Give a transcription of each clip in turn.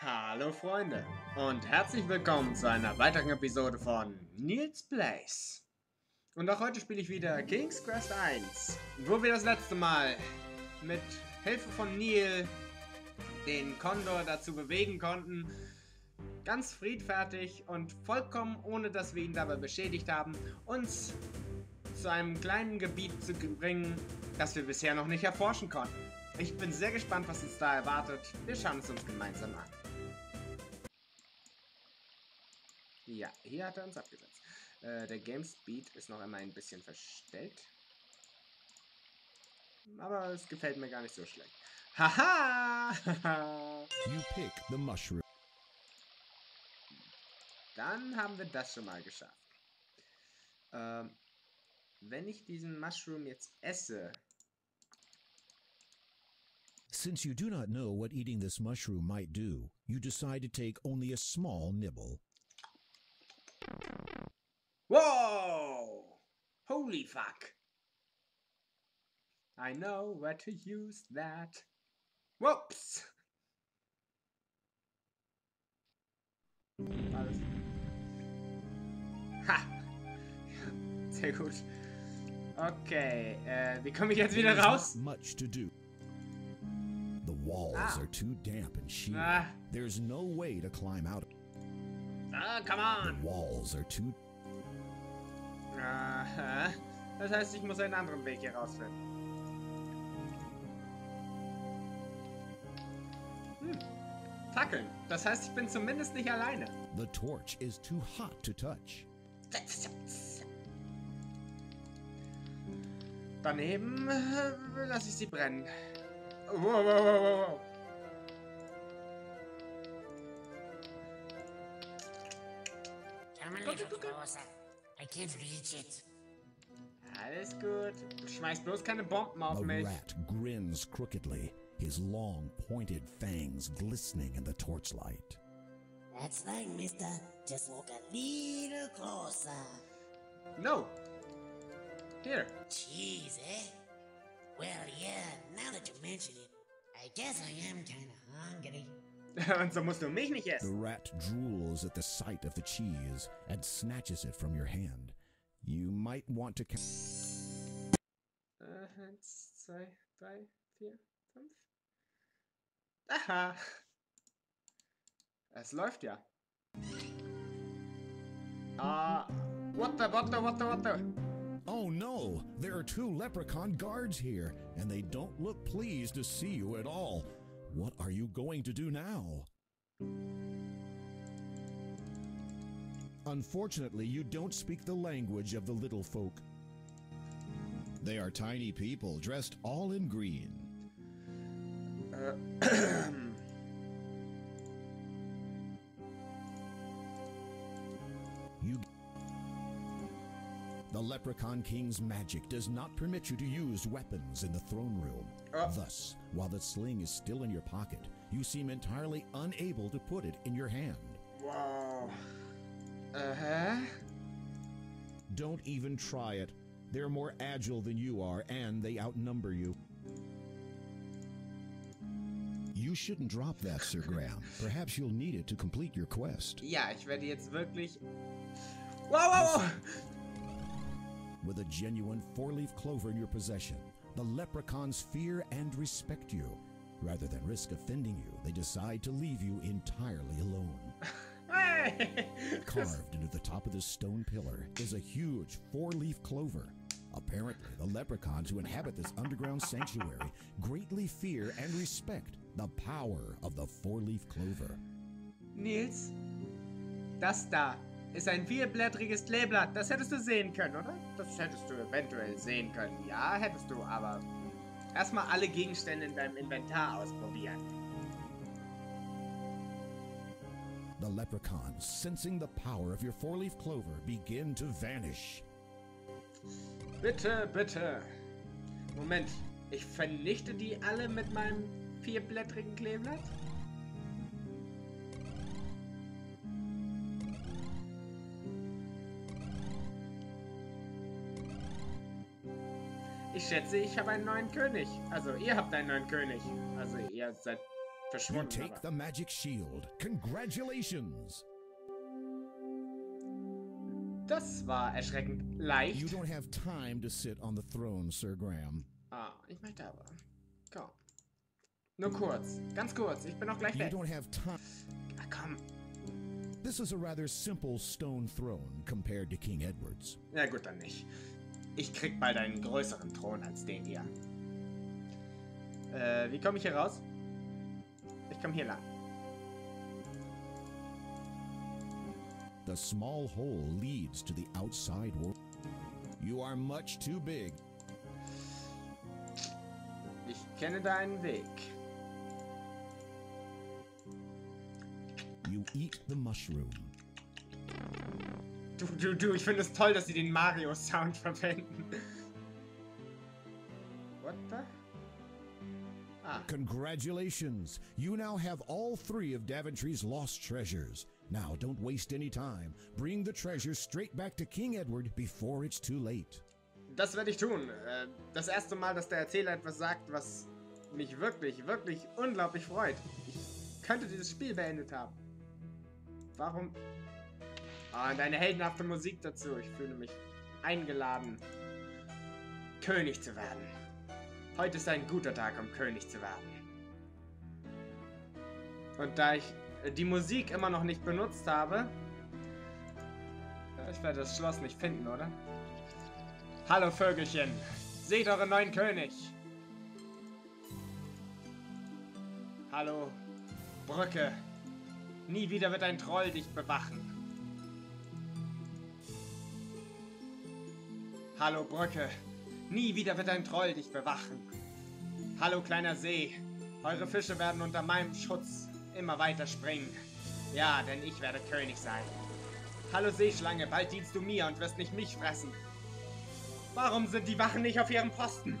Hallo Freunde und herzlich willkommen zu einer weiteren Episode von Nils Place. Und auch heute spiele ich wieder King's Quest 1, wo wir das letzte Mal mit Hilfe von Neil den Condor dazu bewegen konnten, ganz friedfertig und vollkommen ohne dass wir ihn dabei beschädigt haben, uns zu einem kleinen Gebiet zu bringen, das wir bisher noch nicht erforschen konnten. Ich bin sehr gespannt, was uns da erwartet. Wir schauen es uns gemeinsam an. Ja, hier hat er uns abgesetzt. Äh, der Game Speed ist noch einmal ein bisschen verstellt. Aber es gefällt mir gar nicht so schlecht. Haha! You pick the mushroom. Dann haben wir das schon mal geschafft. Ähm, wenn ich diesen Mushroom jetzt esse, Since you do not know what eating this mushroom might do, you decide to take only a small nibble. Whoa! Holy fuck! I know where to use that. Whoops! Alles. Ha! Sehr gut. Okay, äh, wie komme ich jetzt wieder raus? much to do. The walls Ah. are too damp and sheer. Ah. There's no way to climb out. Ah, come The on! walls are too Aha. Das heißt, ich muss einen anderen Weg hier rausfinden. Hm. Fackeln. Das heißt, ich bin zumindest nicht alleine. The torch is too hot to touch. Daneben äh, lasse ich sie brennen. Wow, wow, wow, wow, wow. Little. I can't reach it. Alles gut. Schmeiß bloß keine Bomben auf The mich. rat grins crookedly, his long, pointed fangs glistening in the torchlight. That's right, mister. Just walk a little closer. No. Here. Cheese, eh? Well, yeah, now that you mention it, I guess I am kinda hungry. So musst du mich nicht The rat drools at the sight of the cheese and snatches it from your hand. You might want to. Äh, eins, zwei, drei, vier, fünf. Aha. Es läuft ja. Ah. what the, what the, what the, what the? oh no! There are two leprechaun guards here, and they don't look pleased to see you at all. What are you going to do now? Unfortunately, you don't speak the language of the little folk. They are tiny people dressed all in green. Äh, The Leprechaun King's magic does not permit you to use weapons in the throne room. Oh. Thus, while the sling is still in your pocket, you seem entirely unable to put it in your hand. wow. Uh-huh. Don't even try it. They're more agile than you are, and they outnumber you. You shouldn't drop that, Sir Graham. Perhaps you'll need it to complete your quest. Ja, ich werde jetzt wirklich... Wow, wow, wow. With a genuine four leaf clover in your possession, the leprechauns fear and respect you. Rather than risk offending you, they decide to leave you entirely alone. Carved into the top of this stone pillar is a huge four leaf clover. Apparently, the leprechauns who inhabit this underground sanctuary greatly fear and respect the power of the four leaf clover. Nils, das da ist ein vierblättriges Kleeblatt. Das hättest du sehen können, oder? Das hättest du eventuell sehen können. Ja, hättest du, aber erstmal alle Gegenstände in deinem Inventar ausprobieren. The leprechauns, sensing the power of your four leaf clover, begin to vanish. Bitte, bitte. Moment, ich vernichte die alle mit meinem vierblättrigen Kleeblatt? Ich schätze, ich habe einen neuen König. Also, ihr habt einen neuen König. Also, ihr seid You verschwunden. take Aber. the magic shield. Congratulations! Das war erschreckend You leicht. don't have time to sit on the throne, Sir Graham. Ah, ich möchte aber. Komm. Nur kurz. Ganz kurz. Ich bin auch gleich You weg. don't have time. Ah, komm. This is a rather simple stone throne compared to King Edward's. Ja gut, dann nicht. Ich krieg bald einen größeren Thron als den hier. Äh, wie komme ich hier raus? Ich komme hier lang. The small hole leads to the outside world. You are much too big. Ich kenne deinen Weg. You eat the mushroom. Du, du, du, ich finde es toll, dass sie den Mario-Sound verwenden. What the? Ah, Congratulations! You now have all three of Daventry's lost treasures. Now, don't waste any time. Bring the treasures straight back to King Edward before it's too late. das werde ich tun. Äh, Das erste Mal, dass der Erzähler etwas sagt, was mich wirklich, wirklich unglaublich freut. Ich könnte dieses Spiel beendet haben. Warum? Ah, und eine heldenhafte Musik dazu. Ich fühle mich eingeladen, König zu werden. Heute ist ein guter Tag, um König zu werden. Und da ich äh, die Musik immer noch nicht benutzt habe, ich werde das Schloss nicht finden, oder? Hallo Vögelchen, seht euren neuen König. Hallo Brücke, nie wieder wird ein Troll dich bewachen. Hallo Brücke, nie wieder wird ein Troll dich bewachen. Hallo kleiner See, eure Fische werden unter meinem Schutz immer weiter springen. Ja, denn ich werde König sein. Hallo Seeschlange, bald dienst du mir und wirst nicht mich fressen. Warum sind die Wachen nicht auf ihrem Posten?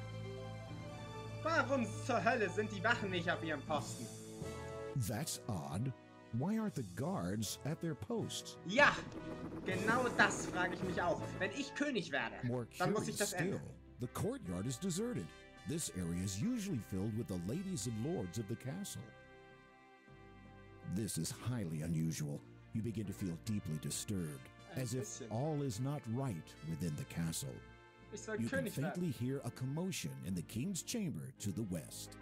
Warum zur Hölle sind die Wachen nicht auf ihrem Posten? That's odd. Why aren't the guards at their posts? Ja, genau das frage ich mich auch. Wenn ich König werde, dann muss ich das still, ändern. the courtyard is deserted. This area is usually filled with the ladies and lords of the castle. This is highly unusual. You begin to feel deeply disturbed, Ein as if all is not right within the castle. You can König werden. faintly hear a commotion in the king's chamber to the west.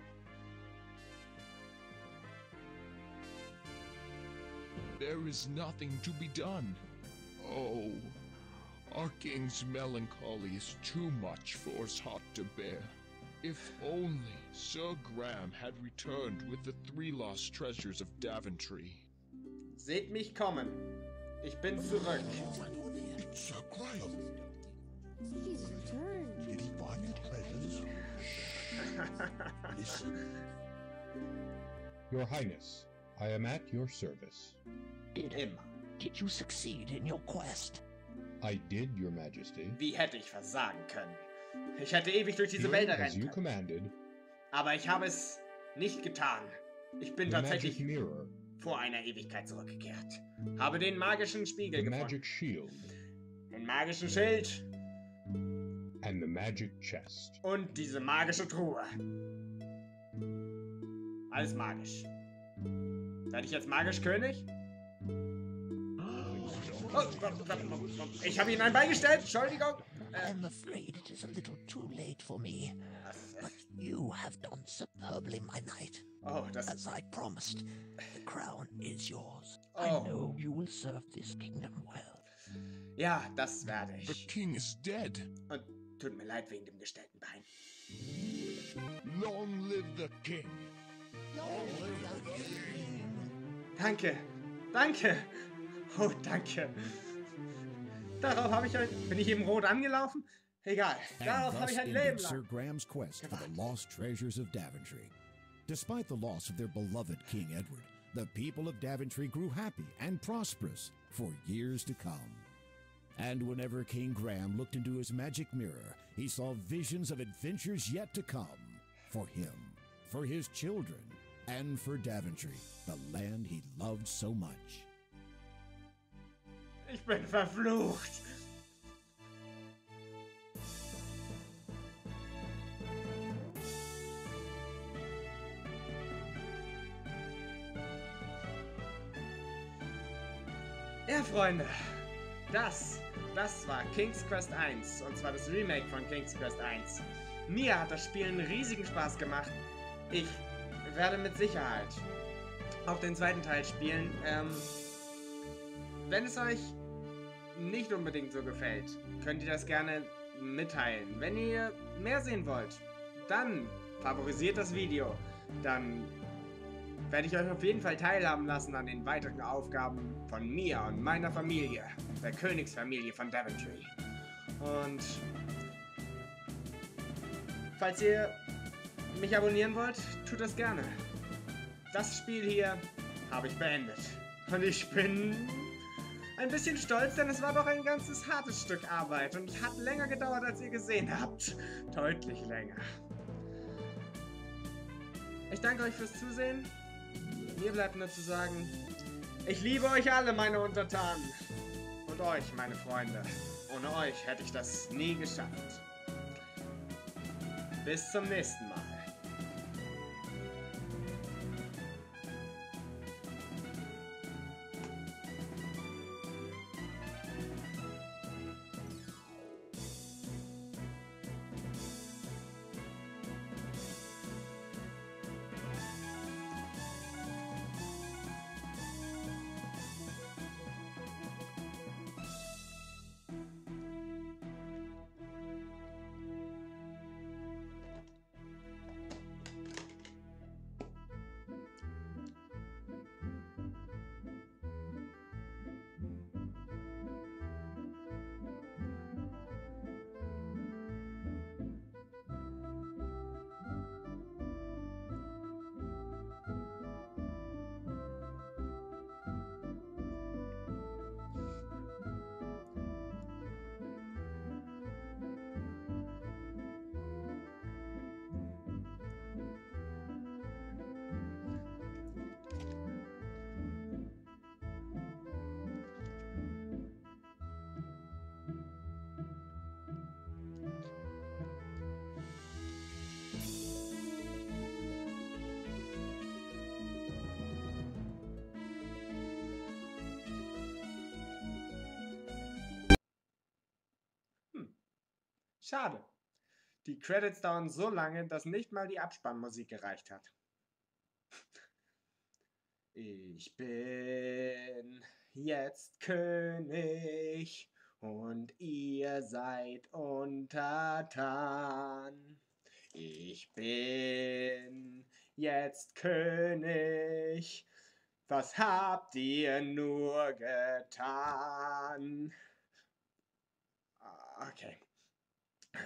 There is nothing to be done. Oh, our king's melancholy is too much for us hot to bear. If only Sir Graham had returned with the three lost treasures of Daventry. Seht mich kommen. Ich bin zurück. Sir Graham, He's returned. did he find the treasures? Listen, Your Highness, I am at your service. Did, Immer. did you succeed in your quest? I did, Your Majesty. Wie hätte ich versagen können? Ich hätte ewig durch diese Wälder rennen können. commanded, Aber ich habe es nicht getan. Ich bin the tatsächlich vor einer Ewigkeit zurückgekehrt. Habe den magischen Spiegel the gefunden. magic shield, Den magischen Schild and the magic chest. und diese magische Truhe. Alles magisch. Werde ich jetzt magisch König? Oh, ich habe Ihnen ein beigestellt. Entschuldigung. I'm afraid it is a little too late for me. But you have done superbly, my knight. Oh, das As I promised, the crown is yours. Oh. I know you will serve this kingdom well. Ja, das werde The ich. king is dead. Und tut mir leid wegen dem gestellten Bein. Long live the king. Danke. Danke. Oh, danke. Darauf habe ich ein... Bin ich eben rot angelaufen? Egal. Darauf habe ich ein Leben ended Sir. Graham's quest for the lost treasures of Daventry. Despite the loss of their beloved King Edward, the people of Daventry grew happy and prosperous for years to come. And whenever King Graham looked into his magic mirror, he saw visions of adventures yet to come for him, for his children, and for Daventry, the land he loved so much. Ich bin verflucht. Ja, Freunde, das, das war King's Quest 1, und zwar das Remake von King's Quest 1. Mir hat das Spiel einen riesigen Spaß gemacht. Ich werde mit Sicherheit auch den zweiten Teil spielen. Ähm, wenn es euch nicht unbedingt so gefällt, könnt ihr das gerne mitteilen. Wenn ihr mehr sehen wollt, dann favorisiert das Video. Dann werde ich euch auf jeden Fall teilhaben lassen an den weiteren Aufgaben von mir und meiner Familie, der Königsfamilie von Daventry. Und falls ihr mich abonnieren wollt, tut das gerne. Das Spiel hier habe ich beendet. Und ich bin ein bisschen stolz, denn es war doch ein ganzes hartes Stück Arbeit und hat länger gedauert, als ihr gesehen habt. Deutlich länger. Ich danke euch fürs Zusehen. Mir bleibt nur zu sagen, ich liebe euch alle, meine Untertanen. Und euch, meine Freunde. Ohne euch hätte ich das nie geschafft. Bis zum nächsten Mal. Schade. Die Credits dauern so lange, dass nicht mal die Abspannmusik gereicht hat. Ich bin jetzt König und ihr seid untertan. Ich bin jetzt König. Was habt ihr nur getan? Ah, Okay.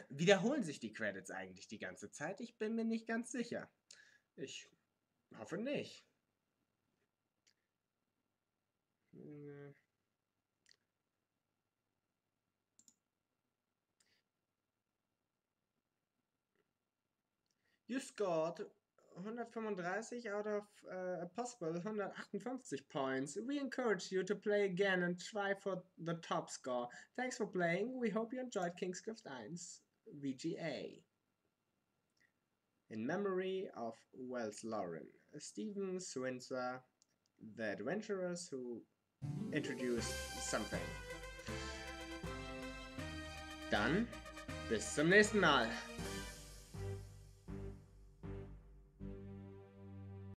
Wiederholen sich die Credits eigentlich die ganze Zeit? Ich bin mir nicht ganz sicher. Ich hoffe nicht. Hm. You scored 135 out of uh, a possible 158 points. We encourage you to play again and try for the top score. Thanks for playing. We hope you enjoyed King's Quest 1 VGA. In memory of Wells Lauren, Stephen Swinzer, the adventurers who introduced something. Dann bis zum nächsten Mal.